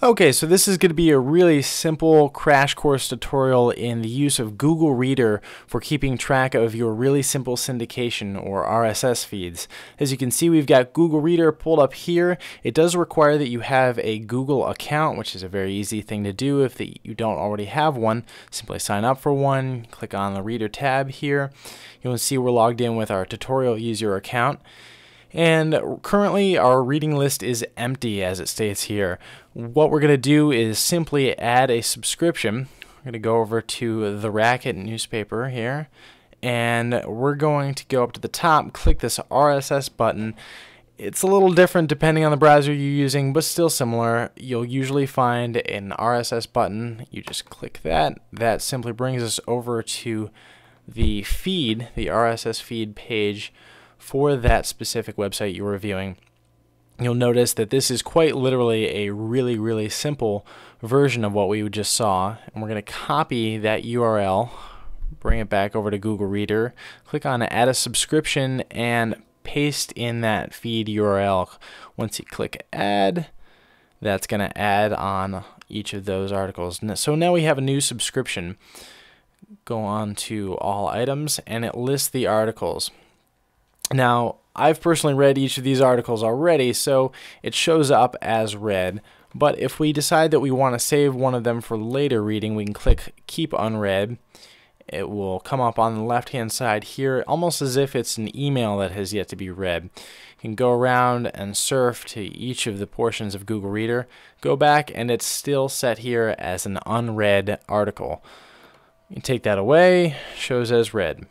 Okay, so this is going to be a really simple crash course tutorial in the use of Google Reader for keeping track of your really simple syndication or RSS feeds. As you can see, we've got Google Reader pulled up here. It does require that you have a Google account, which is a very easy thing to do if you don't already have one. Simply sign up for one, click on the Reader tab here. You'll see we're logged in with our tutorial user account. And currently our reading list is empty as it states here. What we're going to do is simply add a subscription. We're going to go over to the Racquette newspaper here and we're going to go up to the top, click this RSS button. It's a little different depending on the browser you're using, but still similar. You'll usually find an RSS button. You just click that. That simply brings us over to the feed, the RSS feed page for that specific website you're reviewing, you'll notice that this is quite literally a really, really simple version of what we just saw. And we're going to copy that URL, bring it back over to Google Reader, click on add a subscription, and paste in that feed URL. Once you click add, that's going to add on each of those articles. So now we have a new subscription. Go on to all items, and it lists the articles. Now, I've personally read each of these articles already, so it shows up as read. But if we decide that we want to save one of them for later reading, we can click Keep Unread. It will come up on the left hand side here, almost as if it's an email that has yet to be read. You can go around and surf to each of the portions of Google Reader, go back, and it's still set here as an unread article. You take that away, shows as read.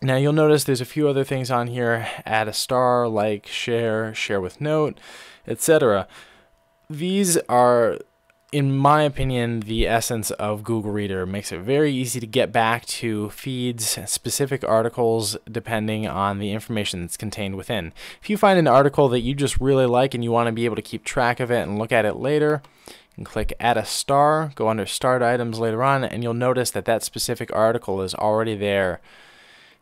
Now you'll notice there's a few other things on here, add a star, like, share, share with note, etc. These are, in my opinion, the essence of Google Reader. It makes it very easy to get back to feeds, specific articles, depending on the information that's contained within. If you find an article that you just really like and you want to be able to keep track of it and look at it later, you can click add a star, go under start items later on, and you'll notice that that specific article is already there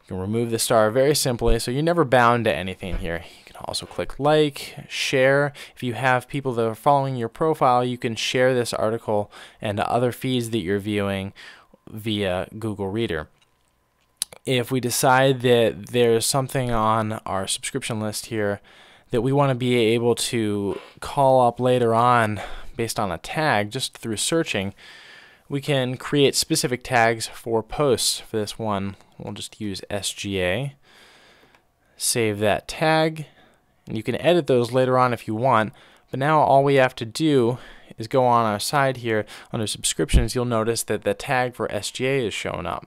you can remove the star very simply, so you're never bound to anything here. You can also click like, share. If you have people that are following your profile, you can share this article and other feeds that you're viewing via Google Reader. If we decide that there's something on our subscription list here that we want to be able to call up later on based on a tag just through searching, we can create specific tags for posts for this one. We'll just use SGA. Save that tag. And you can edit those later on if you want. But now all we have to do is go on our side here under subscriptions. You'll notice that the tag for SGA is showing up.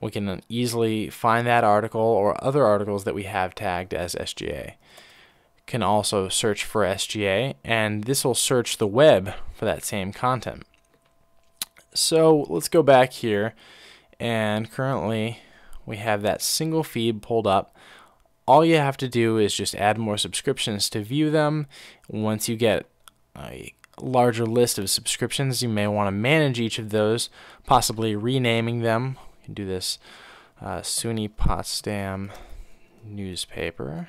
We can easily find that article or other articles that we have tagged as SGA. Can also search for SGA and this will search the web for that same content. So let's go back here and currently we have that single feed pulled up. All you have to do is just add more subscriptions to view them. Once you get a larger list of subscriptions, you may want to manage each of those, possibly renaming them. You can do this uh, SUNY Potsdam newspaper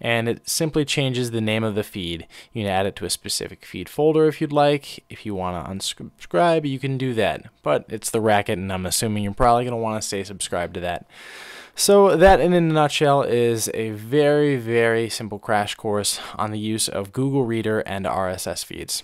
and it simply changes the name of the feed. You can add it to a specific feed folder if you'd like. If you want to unsubscribe, you can do that. But it's the Racquette, and I'm assuming you're probably going to want to stay subscribed to that. So that, in a nutshell, is a very, very simple crash course on the use of Google Reader and RSS feeds.